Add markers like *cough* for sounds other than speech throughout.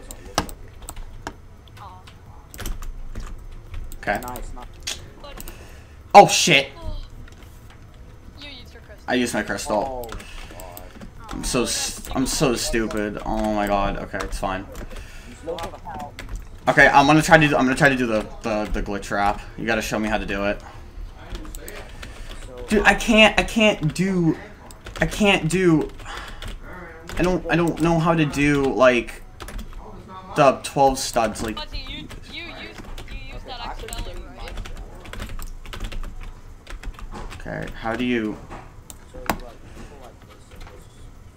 doesn't look like it. Aw. Okay. Nice, nice. But, Oh shit! oh. You used your crystal. I used my crystal. Oh, I'm so s- I'm so stupid. Oh my god. Okay, it's fine. You still have a Okay, I'm gonna try to do, I'm gonna try to do the, the the glitch trap. You gotta show me how to do it. Dude, I can't I can't do I can't do I don't I don't know how to do like the 12 studs like Fuzzy, you, you used, you used that accidentally, right? okay, how do you So like like this and this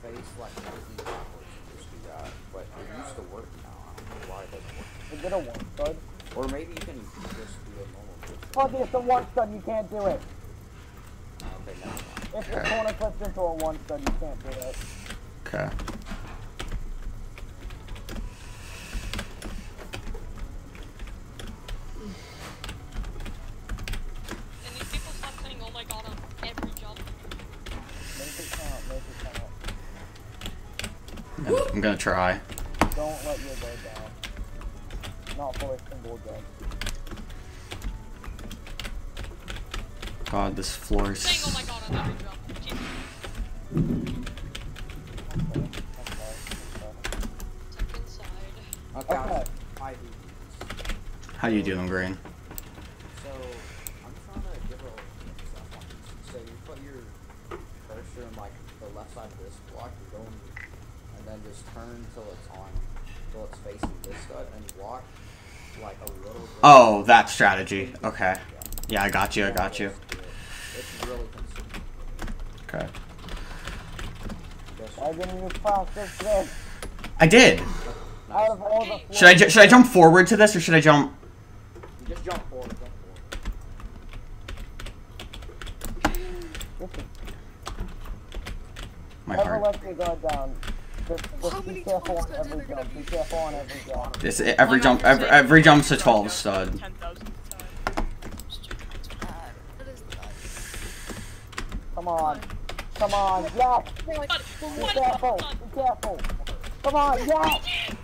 face like everything backwards and just do that. But it used to work now. I don't know why it doesn't work. Is it a one stud? Or maybe you can just do a normal glitch. Fuck it, it's a one stud, you can't do it. Okay, never mind. If the corner flips into a one stud, you can't do it. Okay. And these people stop saying, oh my god, on every jump. Make it count, make it count. I'm gonna, try. Don't let your guard down. Not for a single jump. God, this floor is oh my god, on every Okay, okay, Tuck inside. Okay, Okay. I do these. How you doing, Green? So I'm trying to give a example. on this. So you put your cursor in like the left side of this block, you go in, and then just turn till it's on, till it's facing this stud, and walk like a little. bit. Oh, that strategy. Okay. Yeah, I got you. I got you. It's really consistent. Okay. Just I didn't use practice this. I did. Out of all the Should I should I jump forward to this or should I jump? just jump forward, jump forward. My Never heart. let your guard down. Just, How just many be careful on every jump. Be be? careful on every jump. This every jump every every jump's a 12 stud. 10,000 times. That is nuts. Come on. Come on. Yes. What? Be careful. Be careful. Come on. Yes.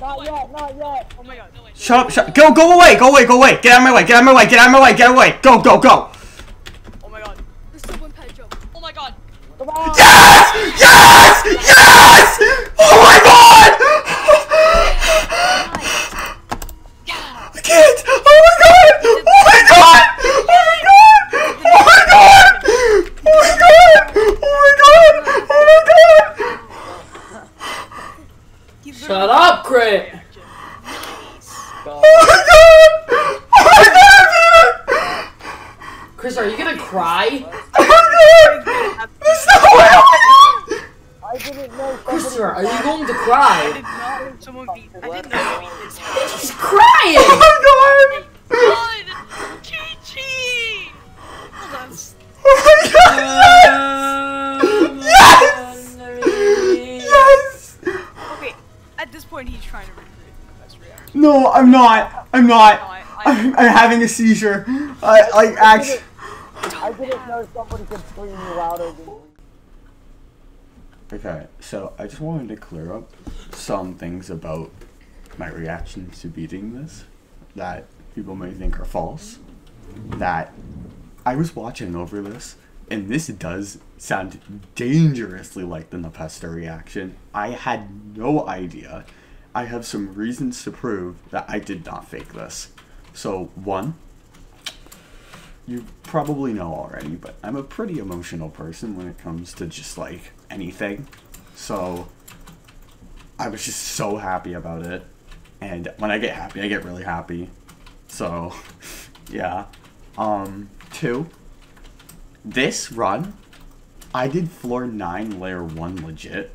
Not yet. Not yet. Oh my god. No, wait. Shut up, shut Go go away, go away, go away. Get out of my way. Get out of my way. Get out of my way. Get away. Go go go. Oh my god. There's still one pad jump. Oh my god. Come on. Yes! Yes! Yes! Oh my god! I can't! Oh my god! Oh my god! Oh my god! Oh my god! Oh my god! Oh my god! Oh my god! Shut up, Crit! Oh my god! Oh my god! I did it! Chris, are you gonna cry? Oh my god! There's no way! Oh my god! I didn't know somebody. Christopher, are you going to I cry? did not know someone beat. I didn't know beat this. He's crying! Oh my god! God! Chi-Chi! Hold on. Oh my god! Yes! Yes! Okay, at this point he's trying to recreate the best reaction. No, I'm not. I'm not. I, I, I'm, I'm having a seizure. I like actually. I didn't know somebody could scream you louder than you. Okay, so I just wanted to clear up some things about my reaction to beating this that people may think are false. That I was watching over this, and this does sound dangerously like the Npesta reaction. I had no idea. I have some reasons to prove that I did not fake this. So, one, you probably know already, but I'm a pretty emotional person when it comes to just like anything. So I was just so happy about it. And when I get happy, I get really happy. So *laughs* yeah. Um two. This run, I did floor 9 layer 1 legit,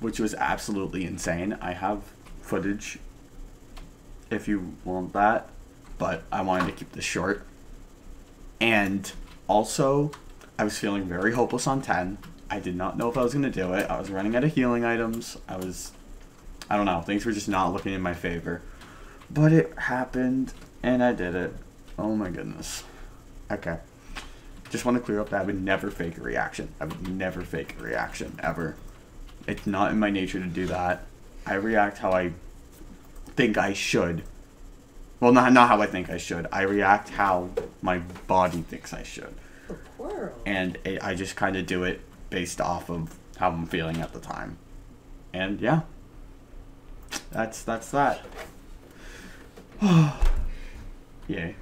which was absolutely insane. I have footage if you want that, but I wanted to keep this short. And also, I was feeling very hopeless on 10. I did not know if I was going to do it. I was running out of healing items. I was, I don't know, things were just not looking in my favor. But it happened, and I did it. Oh my goodness. Okay. Just want to clear up that I would never fake a reaction. I would never fake a reaction, ever. It's not in my nature to do that. I react how I think I should. Well, not not how I think I should. I react how my body thinks I should, and it, I just kind of do it based off of how I'm feeling at the time. And yeah, that's that's that. *sighs* Yay.